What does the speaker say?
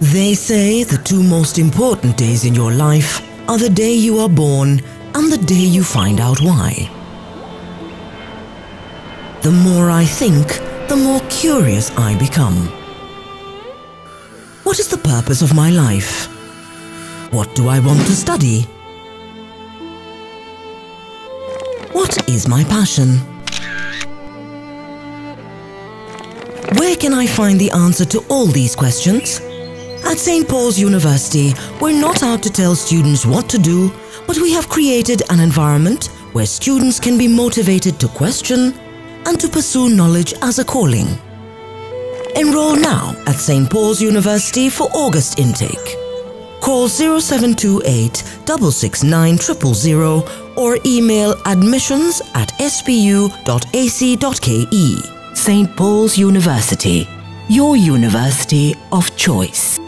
They say the two most important days in your life are the day you are born and the day you find out why. The more I think, the more curious I become. What is the purpose of my life? What do I want to study? What is my passion? Where can I find the answer to all these questions? At St. Paul's University, we're not out to tell students what to do, but we have created an environment where students can be motivated to question and to pursue knowledge as a calling. Enroll now at St. Paul's University for August intake. Call 0728 669 000 or email admissions at spu.ac.ke. St. Paul's University, your university of choice.